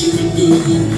you. do